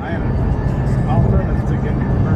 Alpha is beginning